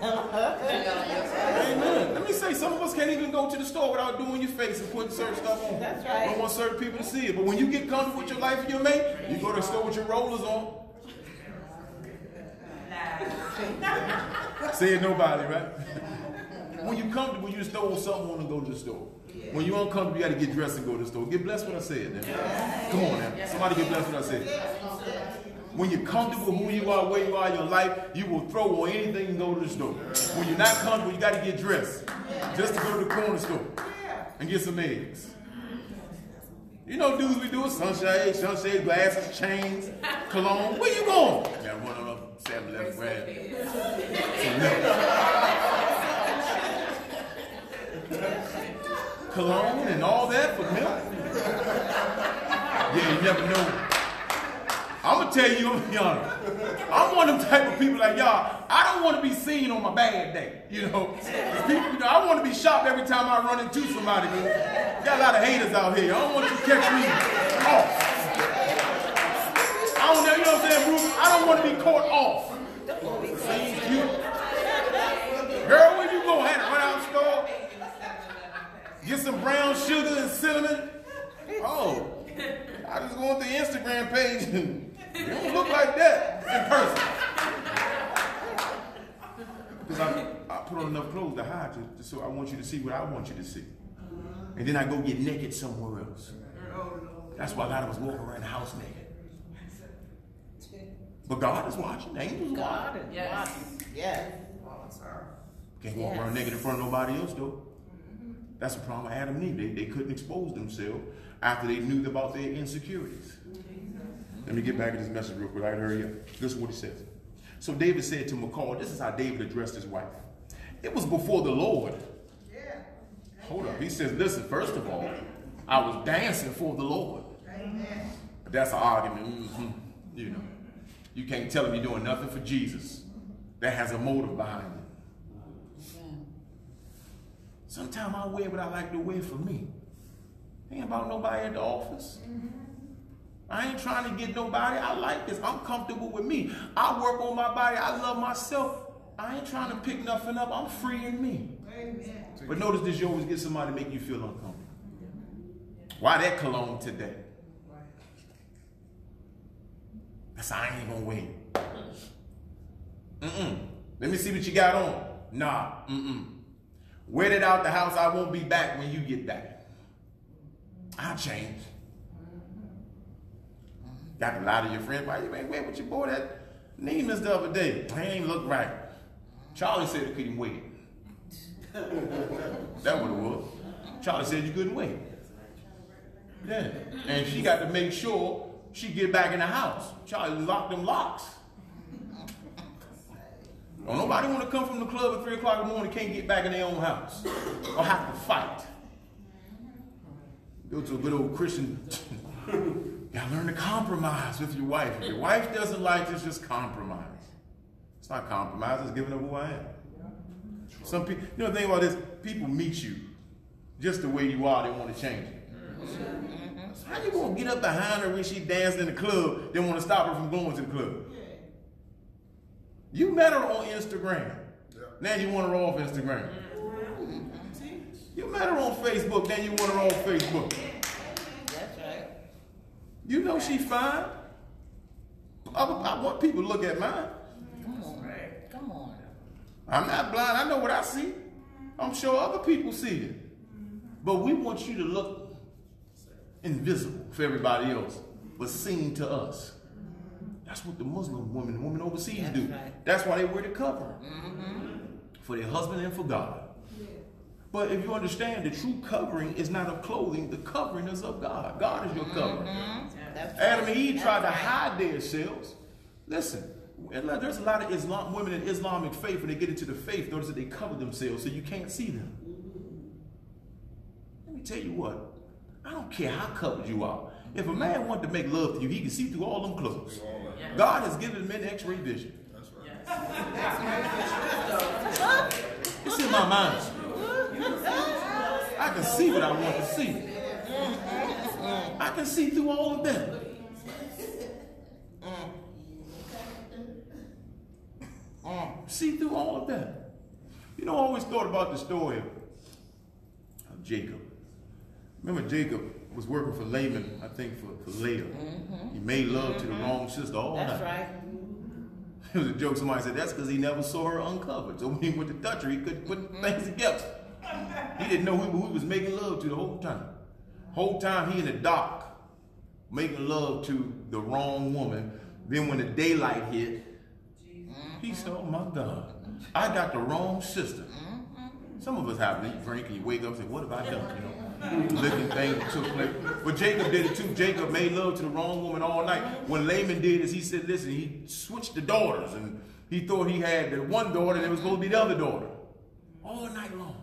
A: Amen. Let me say, some of us can't even go to the store without doing your face and putting certain stuff on.
E: That's right.
A: Don't want certain people to see it. But when you get comfortable with your life and your mate, you go to the store with your rollers on. Say <laughs> it nobody, right? when you're comfortable, you just throw something on and go to the store. When you're uncomfortable, you got to get dressed and go to the store. Get blessed what I said. Then. Come on now. Somebody get blessed what I said. When you're comfortable who you are, where you are in your life, you will throw on anything and go to the store. When you're not comfortable, you got to get dressed. Just to go to the corner store and get some eggs. You know dudes we do sunshade, sunshade glasses, chains, cologne. Where you going? Got one on up 7-Eleven grab. some. Cologne and all that for milk. Yeah, you never know. I'm gonna tell you, I'm honest. I'm one of them type of people like y'all. I don't want to be seen on my bad day, you know. People, you know, I want to be shocked every time I run into somebody. Man. Got a lot of haters out here. I don't want you to catch me off. I don't know, you know what I'm saying, Bruce? I don't want to be caught off. Girl, where you go? Had to run get some brown sugar and cinnamon. <laughs> Oh, I was going through the Instagram page and it don't look like that in person. Because I, I put on enough clothes to hide you, just so I want you to see what I want you to see. And then I go get naked somewhere else. That's why a lot of us walk around the house naked. But God is watching. The angels are watching.
E: God is watching. Yes.
A: Can't walk around naked in front of nobody else though. That's the problem with Adam and Eve. They, they couldn't expose themselves after they knew about their insecurities. Let me get back to this message real quick. I hurry up. This is what he says. So David said to Michal, this is how David addressed his wife. It was before the Lord.
B: Yeah.
A: Hold up. He says, listen, first of all, I was dancing for the Lord.
B: Amen.
A: That's an argument. mhm, You know, you can't tell him you're doing nothing for Jesus. That has a motive behind it. Sometimes I wear what I like to wear for me. Ain't about nobody at the office. I ain't trying to get nobody. I like this. I'm comfortable with me. I work on my body. I love myself. I ain't trying to pick nothing up. I'm free in me.
B: Amen.
A: But notice this, you always get somebody to make you feel uncomfortable. Why that cologne today? That's I ain't gonna wait. Mm-mm. Let me see what you got on. Nah, mm-mm. It out the house. I won't be back when you get back. I'll change. Got a lot of your friends. Why you ain't wear with your boy that Neiman's the other day? I ain't look right. Charlie said he couldn't wait. <laughs> That what it was. Charlie said you couldn't wait. Yeah. And she got to make sure she get back in the house. Charlie locked them locks. Don't nobody want to come from the club at 3 o'clock in the morning can't get back in their own house. Or have to fight. Go to a good old Christian. <laughs> You gotta learn to compromise with your wife. If your wife doesn't like this, just compromise. It's not compromise, it's giving up who I am. Some people, you know the thing about this, people meet you just the way you are, they want to change you. How you gonna get up behind her when she dancing in the club, then want to stop her from going to the club? You met her on Instagram. Now you want her off Instagram. Mm-hmm. You met her on Facebook, then you want her off Facebook.
E: That's right.
A: You know she fine. I, I want people to look at mine.
E: Come on. Come on.
A: I'm not blind. I know what I see. I'm sure other people see it. But we want you to look invisible for everybody else, but seen to us. That's what the Muslim women, women overseas
E: That's
A: do.
E: right.
A: That's why they wear the cover mm-hmm. for their husband and for God. But if you understand, the true covering is not of clothing. The covering is of God. God is your covering. Mm-hmm.
E: That's right.
A: Adam and Eve tried to
E: right.
A: hide themselves. Listen, there's a lot of Islam women in Islamic faith when they get into the faith. Notice that they cover themselves so you can't see them. Let me tell you what. I don't care how covered you are. If a man wanted to make love to you, he can see through all them clothes. God has given men X-ray vision. That's right. Yes. it's in my mind. I can see what I want to see. I can see through all of them. See through all of that. You know, I always thought about the story of of Jacob. Remember, Jacob was working for Laban, I think, for, for Leah. Mm-hmm. He made love to the mm-hmm. wrong sister all
E: That's
A: night.
E: right. <laughs>
A: It was a joke. Somebody said that's because he never saw her uncovered. So when he went to touch her, he couldn't put mm-hmm. things together. He didn't know who he was making love to the whole time. Whole time he in the dock making love to the wrong woman. Then when the daylight hit, he said, "Oh my God, I got the wrong sister." Some of us have to drink and you wake up and say, "What have I done?" You know, looking things that took place. But Jacob did it too. Jacob made love to the wrong woman all night. What Laban did is he said, "Listen," he switched the daughters, and he thought he had the one daughter, and it was supposed to be the other daughter, all night long.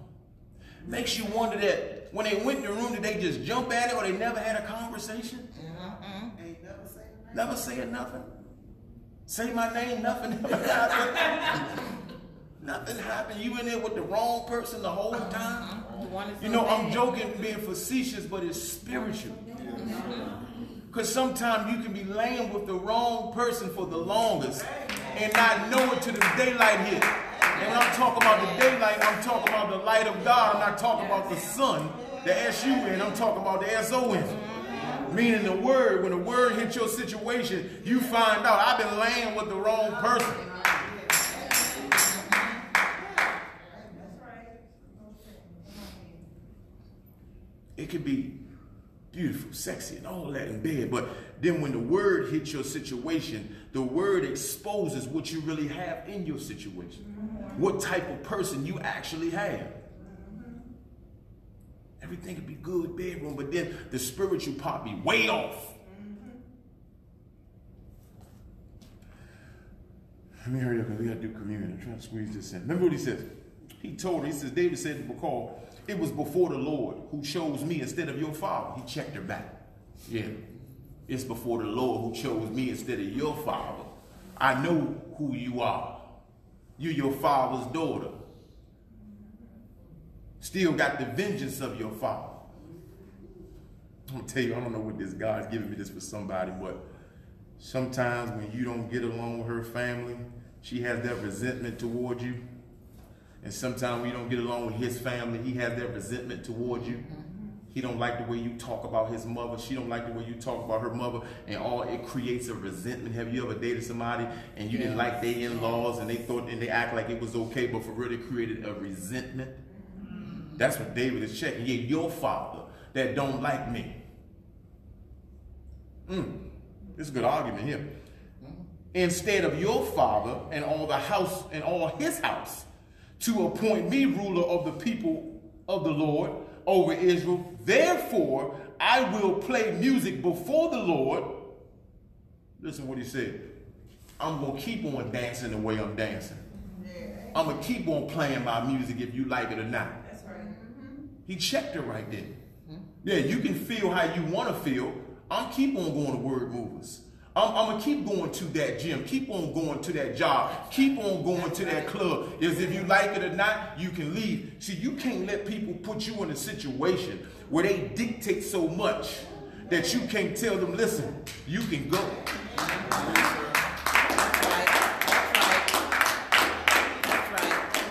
A: Makes you wonder that when they went in the room, did they just jump at it, or they never had a conversation? Mm-hmm.
B: Ain't never say nothing.
A: Never said nothing. Say my name, nothing ever happened. <laughs> nothing happened. You in there with the wrong person the whole time. Mm-hmm.
E: The one that's
A: You know, I'm joking, being facetious, but it's spiritual. Because sometimes you can be laying with the wrong person for the longest and not know it till the daylight hit. And when I'm talking about the daylight, I'm talking about the light of God. I'm not talking about the sun, the S-U-N. I'm talking about the S-O-N. Meaning the word, when the word hits your situation, you find out I've been laying with the wrong person. It could be beautiful, sexy, and all that in bed, but then when the word hits your situation, the word exposes what you really have in your situation. What type of person you actually have. Everything could be good, bedroom, but then the spiritual part be way off. Let me hurry up because we got to do communion. I'm trying to squeeze this in. Remember what he says? He told her, he says, David said to Michal, it was before the Lord who chose me instead of your father. He checked her back. Yeah. It's before the Lord who chose me instead of your father. I know who you are. You're your father's daughter. Still got the vengeance of your father. I'm gonna tell you, I don't know what this God's giving me this for somebody, but sometimes when you don't get along with her family, she has that resentment toward you. And sometimes when you don't get along with his family, he has that resentment towards you. He don't like the way you talk about his mother. She don't like the way you talk about her mother, and all it creates a resentment. Have you ever dated somebody and you didn't like their in-laws, and they thought and they act like it was okay, but for real it created a resentment? That's what David is checking. Yeah, your father that don't like me. Mm, it's a good argument here. Instead of your father and all the house and all his house to appoint me ruler of the people of the Lord over Israel. Therefore, I will play music before the Lord. Listen what he said. I'm going to keep on dancing the way I'm dancing. I'm going to keep on playing my music if you like it or not. That's right. Mm-hmm. He checked her right there. Mm-hmm. Yeah, you can feel how you want to feel. I'm keep on going to word movers. I'm, I'm, gonna keep going to that gym, keep on going to that job, keep on going to that club. Is if you like it or not, you can leave. See, you can't let people put you in a situation where they dictate so much that you can't tell them, listen, you can go.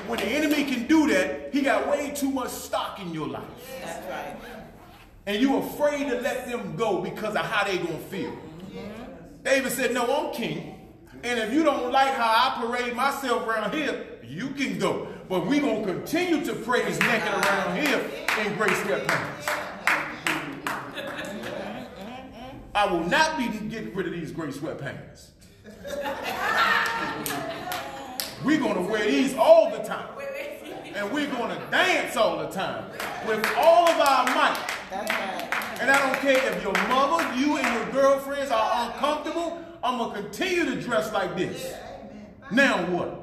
A: When the enemy can do that, he got way too much stock in your life.
E: That's right.
A: And you're afraid to let them go because of how they gonna feel. David said, no, I'm king. And if you don't like how I parade myself around here, you can go. But we're going to continue to praise naked around here in gray sweatpants. I will not be getting rid of these gray sweatpants. We're going to wear these all the time. And we're going to dance all the time with all of our might. And I don't care if your mother, you, and your girlfriends are uncomfortable, I'm going to continue to dress like this. Now what?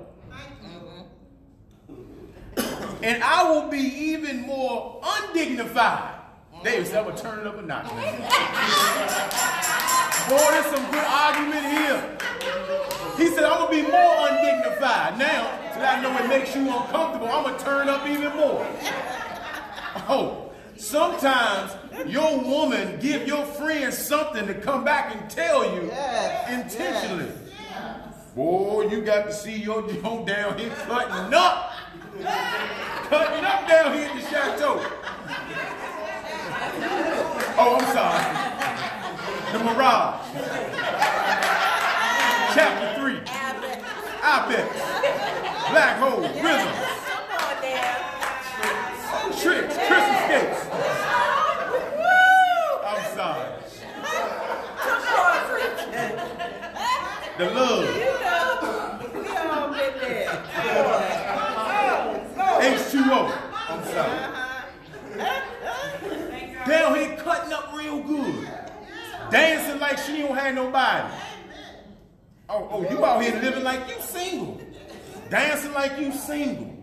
A: And I will be even more undignified. Going to turn it up a notch. Boy, there's some good argument here. He said, I'm going to be more undignified. Now, so I know it makes you uncomfortable, I'm going to turn up even more. Oh, sometimes your woman give your friend something to come back and tell you
E: Yes,
A: intentionally. Boy, you got to see your Joe down here cutting up. cutting up down here at the chateau. Oh, I'm sorry. The Mirage. Chapter 3. Ibex. Black Hole. Rhythm. Come on, Tricks. Christmas skates. I'm sorry. Come on, The love. H2O. I'm sorry. Down here cutting up real good. Dancing like she don't have nobody. Oh, oh, you out here living like you single. Dancing like you single.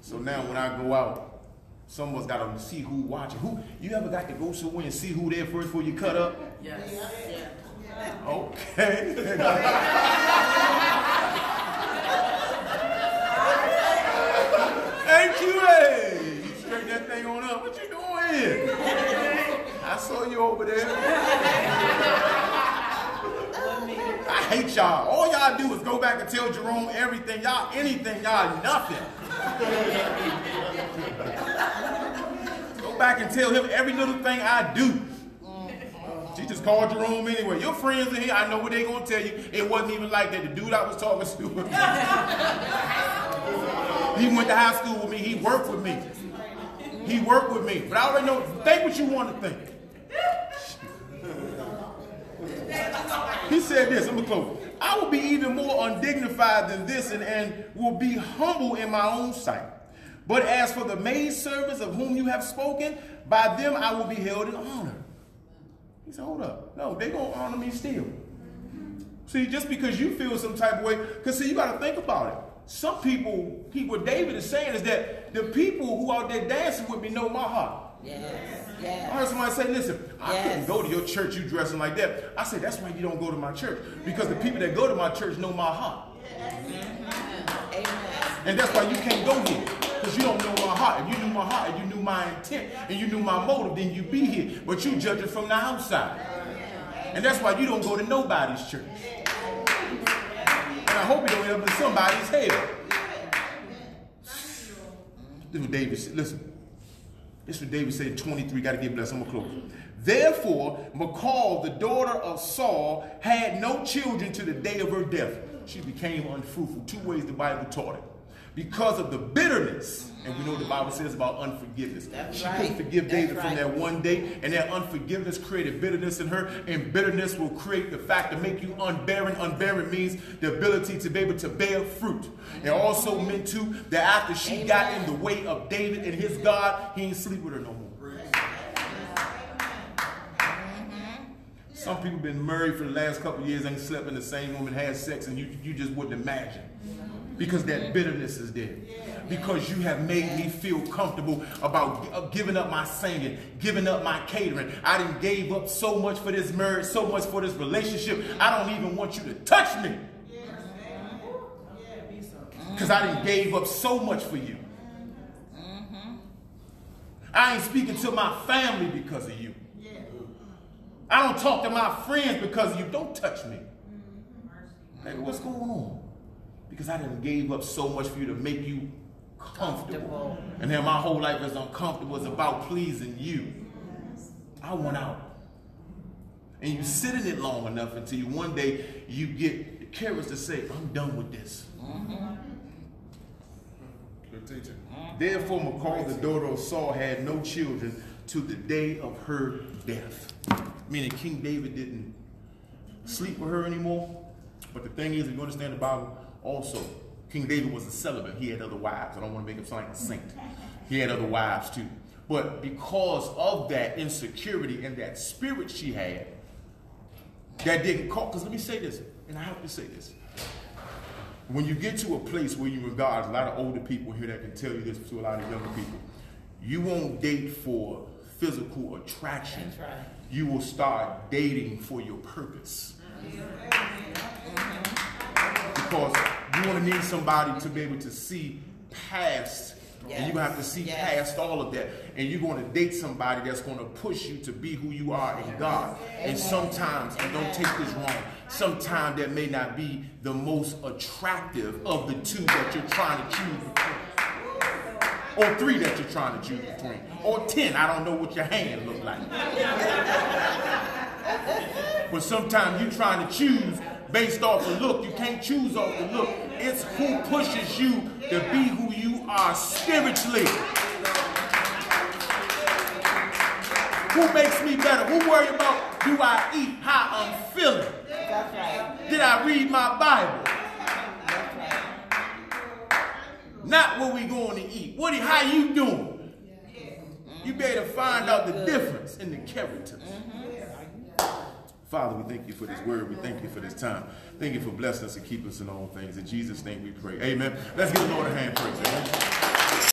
A: So now when I go out, someone's got to see who watching. Who you ever got to go somewhere and see who there first before you cut up?
E: Yes.
A: Okay. Thank you, hey. You straighten that thing on up. What you doing? I saw you over there. I hate y'all. All y'all do is go back and tell Jerome everything. Y'all anything. Y'all nothing. go back and tell him every little thing I do. She just called Jerome anyway. Your friends in here, I know what they're gonna tell you. It wasn't even like that. The dude I was talking to, he went to high school with me. He worked with me. He worked with me. But I already know. Think what you want to think. He said this. I'm gonna close. I will be even more undignified than this, and, and will be humble in my own sight. But as for the maid servants of whom you have spoken, by them I will be held in honor. He said, hold up. No, they going to honor me still. See, just because you feel some type of way, because see, you got to think about it. Some people, he, what David is saying is that the people who out there dancing with me know my heart.
E: Yes,
A: I heard somebody say, listen, I
E: Yes.
A: couldn't go to your church, you dressing like that. I said, that's why you don't go to my church. Because the people that go to my church know my heart. Mm-hmm.
E: Amen.
A: And that's why you can't go here. Because you don't know my heart. If you knew my heart, if you knew my intent, and you knew my motive, then you'd be here. But you judge it from the outside. And that's why you don't go to nobody's church. And I hope you don't end up in somebody's hell. This is David said. Listen. What David said 23. Got to get blessed. I'm going to close. Therefore, Michal, the daughter of Saul, had no children to the day of her death. She became unfruitful. Two ways the Bible taught it. Because of the bitterness, and we know the Bible says about unforgiveness.
E: That's
A: she
E: right.
A: couldn't forgive
E: That's
A: David from
E: right.
A: that one day, and that unforgiveness created bitterness in her, and bitterness will create the fact to make you unbearing. Unbearing means the ability to be able to bear fruit. It also meant too that after she got in the way of David and his God, he ain't sleep with her no more. Some people been married for the last couple years, ain't slept in the same woman, had sex, and you, you just wouldn't imagine. Because that bitterness is there. Because you have made me feel comfortable about uh, giving up my singing, giving up my catering. I didn't gave up so much for this marriage, so much for this relationship. I don't even want you to touch me. Because I didn't gave up so much for you. I ain't speaking to my family because of you. I don't talk to my friends because of you don't touch me. Baby, what's going on? Because I didn't gave up so much for you to make you comfortable.
E: Comfortable.
A: And then my whole life is uncomfortable. It's about pleasing you. I want out. And you sit in it long enough until you one day you get the courage to say, I'm done with this. Mm-hmm. Good teacher. Mm-hmm. Therefore, Michal, the daughter of Saul, had no children to the day of her death. Meaning King David didn't sleep with her anymore. But the thing is, if you understand the Bible, also, King David was a celibate. He had other wives. I don't want to make him sound like a saint. He had other wives too. But because of that insecurity and that spirit she had, that didn't call. Because let me say this, and I have to say this. When you get to a place where you regard a lot of older people here that can tell you this to a lot of younger people, you won't date for physical attraction.
E: Right.
A: You will start dating for your purpose. Because you want to need somebody to be able to see past. And you're going to have to see
E: Yes.
A: past all of that. And you're going to date somebody that's going to push you to be who you are in God. And sometimes, and don't take this wrong, sometimes that may not be the most attractive of the two that you're trying to choose between. Or three that you're trying to choose between. Or ten. I don't know what your hand look like. <laughs> But sometimes you're trying to choose based off the look. You can't choose off the look. It's who pushes you to be who you are spiritually. Who makes me better? Who worry about do I eat how I'm feeling? Did I read my Bible? Not what we going to eat. What? How you doing? You better find out the difference in the characters. Father, we thank you for this word. We thank you for this time. Thank you for blessing us and keeping us in all things. In Jesus' name we pray. Amen. Let's give the Lord a hand praise. Amen.